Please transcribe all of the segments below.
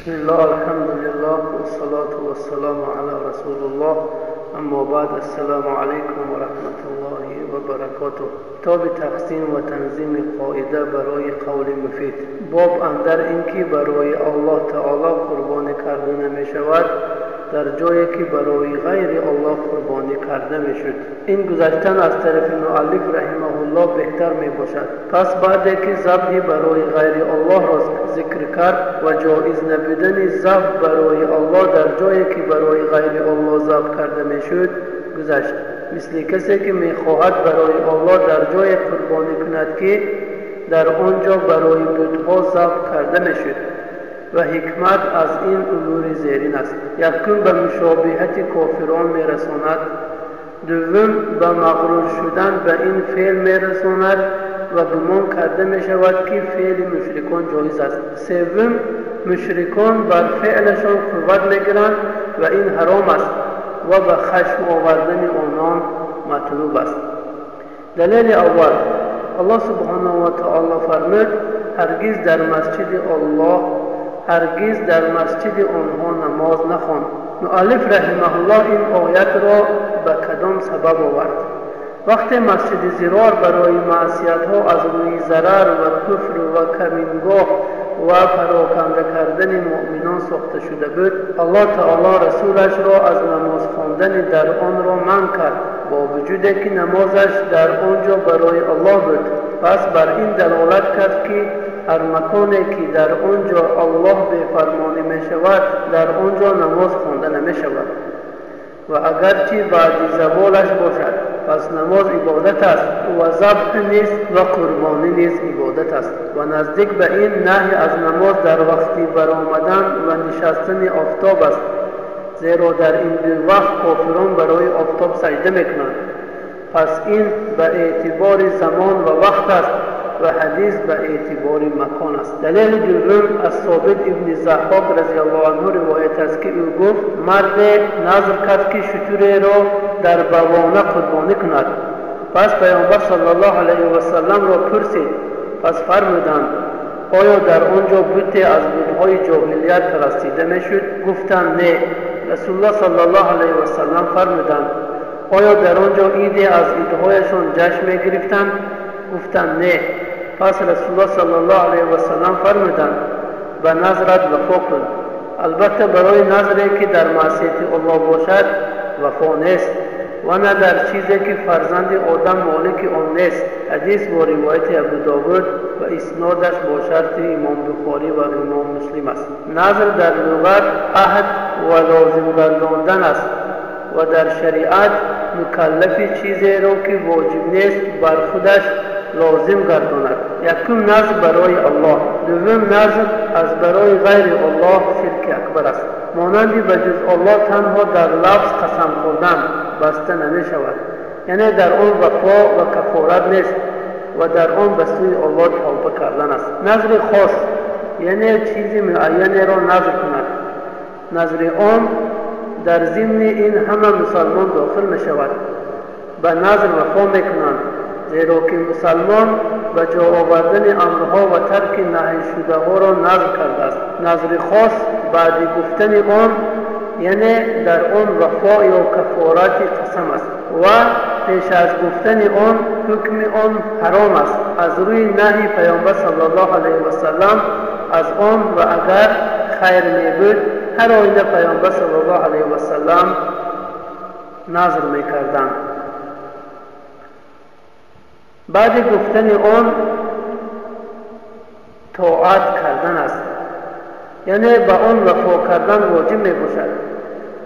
بسم الله الحمد لله والصلاة والسلام على رسول الله اما بعد السلام علیکم و رحمت الله و برکاته کتاب تقسیم و تنظیم قاعده برای قول مفید باب اندر اینکه برای الله تعالی قربانی کرده نمی شود در جایی که برای غیر الله قربانی کرده می شد این گذشتن از طرف معلف رحمه الله بهتر می باشد پس بعد که ذبح برای غیر الله را ذکر کرد و جایز نبودن ذبح برای الله در جایی که برای غیر الله ذبح کرده می شد گذشت. مثل کسی که می خواهد برای الله در جای قربانی کند که در آنجا برای بودها ذبح کرده می شد و حکمت از این امور زیرین است یکم به مشابهت کافران میرساند دوم به مغرور شدن به این فعل میرساند و گمان کرده می شود که فعل مشرکان جایز است سوم مشرکان بر فعلشان قوت میگیرند و این حرام است و به خشم آوردن آنان مطلوب است دلیل اول الله سبحانه و تعالی فرمود هرگز در مسجد الله ҳаргиз дар масҷиди онҳо намоз нахон. Муаллиф раҳимаҳуллоҳ ин оятро ба кадом сабаб овард. Вақте масҷиди зирор барои маъсиятҳо аз рӯи зарар ва куфру ва камингоҳ ва пароканда кардани муъминон сохта шуда буд аллоҳ таоло расулашро аз намоз хондани дар онро манъ кард бо вуҷуде ки намозаш дар он ҷо барои аллоҳ буд. Пас бар ин далолат кард که هر مکانی که در آنجا الله به فرمانی می شود در آنجا نماز خونده نمی شود و اگرچه بعد زوالش باشد پس نماز عبادت است و ذبح نیز و قربانی نیز عبادت است. و نزدیک به این نهی از نماز در وقتی برآمدن و نشستن آفتاب است زیرا در این دو وقت کافران برای آفتاب سجده می‌کنند. پس این به اعتبار زمان و وقت است و حدیث به اعتبار مکان است. دلیل دوم از ثابت ابن زحاق رضی الله عنه روایت است که او گفت مرد نظر کرد که شطور را در بوانه قربانی کند. پس پیامبر صلی الله علیه و سلم را پرسید پس فرمودند آیا در آنجا بوت از بودهای جاهلیت پرستیده می‌شد گفتند نه. رسول الله صلی الله علیه و سلم فرمودند آیا در آنجا ایده از ایدهایشان جشن می گرفتند گفتند نه. پس رسول الله صلی الله علیه و سلم فرمودند به نظرت وفا کن. البته برای نظری که در معصیت الله باشد وفا نیست و نه در چیزی که فرزند آدم مالک آن نیست. حدیث با روایت ابو داود و اسنادش با شرط امام بخاری و امام مسلم است. نظر در لغت عهد و لازم گرداندن است و در شریعت مکلف چیزی را که واجب نیست بر خودش لازم گرداند. یکم نظر برای الله دوم نظر از برای غیر الله شرک اکبر است مانندی به جز الله تنها در لفظ قسم خوردن بسته نمی شود یعنی در آن وفا و کفارت نیست و در آن به سوی الله توبه کردن است نظر خاص یعنی چیزی معینی را نظر کند نظر آن در ضمن این همه مسلمان داخل می شود به نظر وفا می کنند زیرا که مسلمان به جا آوردن امرها و ترک نهی شده ها را نظر کرده است. نظر خاص بعد گفتن آن یعنی در آن وفا یا کفارت قسم است و پیش از گفتن آن حکم آن حرام است. از روی نهی پیامبر صلی الله علیه و سلم از آن و اگر خیر می بود هر آینده پیامبر صلی الله علیه و سلم نظر می کردند بعد گفتن آن طاعت کردن است. یعنی به آن وفا کردن واجب می باشد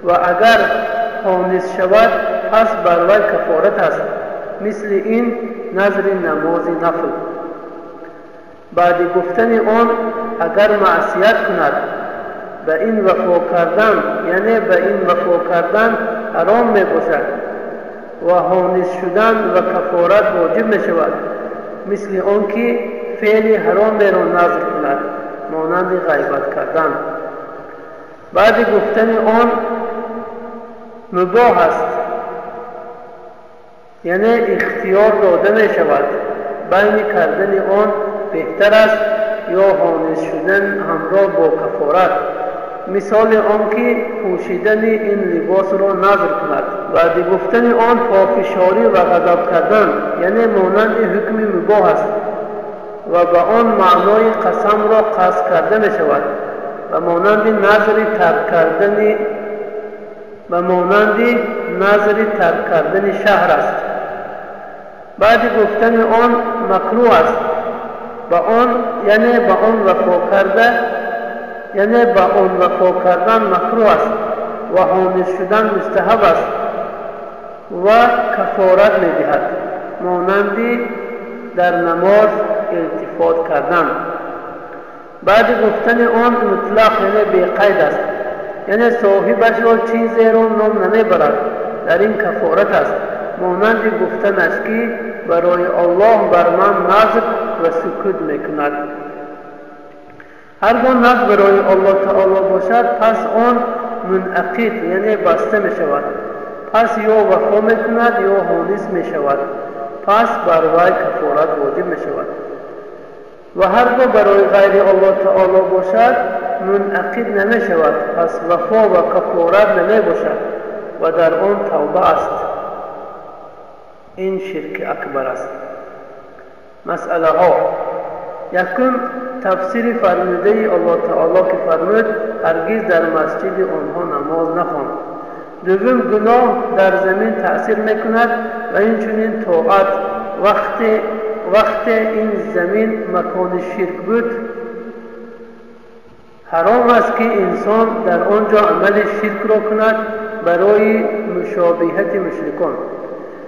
و اگر حانس شود پس بر وی کفارت است. مثل این نظر نماز نفل. بعد گفتن آن اگر معصیت کند به این وفا کردن یعنی به این وفا کردن حرام می باشد و حانس شدن و کفارت واجب می شود مثل آنکه فعل حرام را نظر کند مانند غیبت کردن. بعد گفتن آن مباح است. یعنی اختیار داده می شود بین کردن آن بهتر است یا حانس شدن همراه با کفارت. مثال آن که پوشیدن این لباس را نظر کند. بعد گفتن آن پافشاری و غضب کردن یعنی مانند حکم مباه است و به آن معنای قسم را قصد کرده می شود و مانند نظر ترک کردن و مانند نظر ترک کردن شهر است. بعد گفتن آن مکروه است. با آن یعنی با آن وفا کرده یعنی با آن وفا کردن مکروه است و حامل شدن مستحب است. و کفارت می دهد مانندی در نماز التفات کردن. بعد گفتن آن مطلق یعنی بی قید است. یعنی صاحبش را چیزی را نام نمی برد در این کفارت است. مانند گفتن است که برای الله بر من نظر و سکوت می‌کند. هرگاه نظر برای الله تعالی باشد پس آن منعقد یعنی بسته می شود پس یا وفا می کند یا حانیس می شود. پس بر وی کفارت واجب می شود. و هرگاه برای غیر الله تعالی باشد منعقد نمی شود. پس وفا و کفارت نمی و در آن توبه است. این شرک اکبر است. مسئله ها یکم تفسیر فرموده الله تعالی که فرمود هرگز در مسجد آنها نماز نخوان. دوم گناه در زمین تأثیر می‌کند و اینچنین طاعت وقت وقت این زمین مکان شرک بود. حرام است که انسان در آنجا عمل شرک را کند برای مشابهت مشرکان.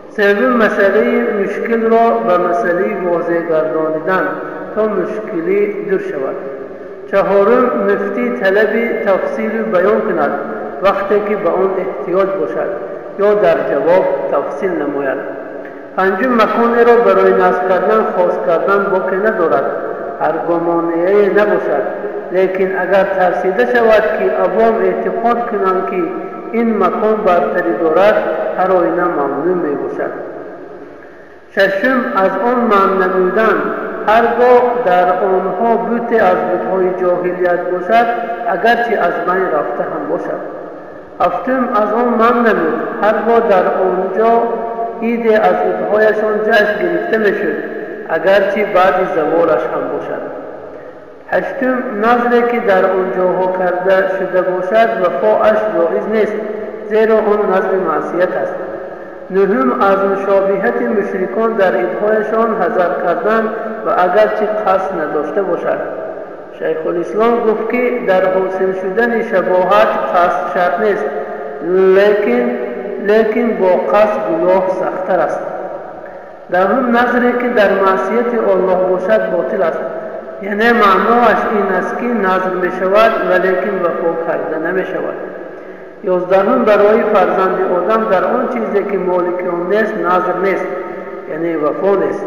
سوم مسئله مشکل را به مسئله واضح گردانیدن تا مشکلی دور شود. چهارم مفتی طلب تفصیل بیان کند. вақте ки ба он эҳтиёҷ бошад ё дар ҷавоб тафсил намояд. Панҷум маконеро барои насб кардан хоз кардан боке надорад ҳаргумонияе набошад. Лекин агар тарсида шавад ки авом эътиқод кунанд ки ин макон бартарӣ дорад ҳар оина мамнӯъ мебошад. Шашум аз он манъ намудан ҳар гоҳ дар онҳо буте аз бутҳои ҷоҳилият бошад агарчи аз байн рафта ҳам бошад. هفتم از آن من نمود. هرگاه در آنجا عید از عیدهایشان جشن گرفته می‌شد. اگرچه بعدی زوالش هم باشد. هشتم نظری که در آنجاها کرده شده باشد وفاش جایز نیست زیرا آن نظر معصیت است. نهم از مشابهت مشرکان در عیدهایشان حذر کردن و اگرچه قصد نداشته باشد. шайхулислом гуфт ки дар ҳосил шудани шабоҳат қасд шарт нест лекин лекин бо қасд гуноҳ сахттар аст. Давум назре ки дар маъсияти оллоҳ бошад ботил аст. Яъне маъноаш ин аст ки назр мешавад ва лекин вафо карда намешавад. Ёздаҳум барои фарзанди одам дар он чизе ки молики он нест назр нест яъне вафо нест.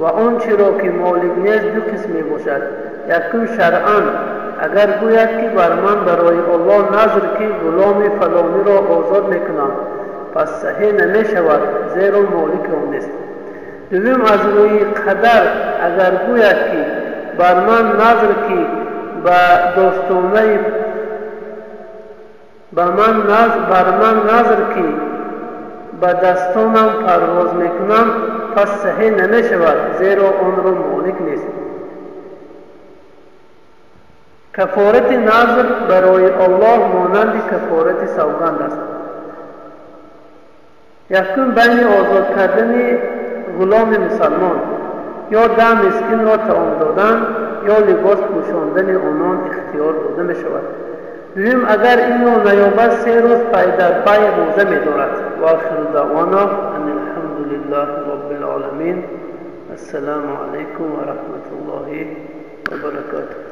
Ва он чиро ки молик нест ду қисм мебошад یکم شرعا. اگر گوید که بر من برای الله نظر که غلام فلانی را آزاد می‌کنم پس صحیح نمی شود زیرا مالک آن نیست. دوم از روی قدر اگر گوید که بر من نظر که به دوستانه بر من نظر بر من نظر که به دستانم پرواز می‌کنم پس صحیح نمی شود زیرا آن را مالک نیست. کفارت نظر برای الله مانند کفارت سوگند است. یکم بین آزاد کردن غلام مسلمان یا ده مسکین را تعام دادن یا لباس پوشاندن آنان اختیار داده می شود دویم اگر این را نیابد سه روز پای در پای روزه می دارد و آخر دعوانا ان الحمد لله رب العالمین. السلام علیکم و رحمت الله و برکاته.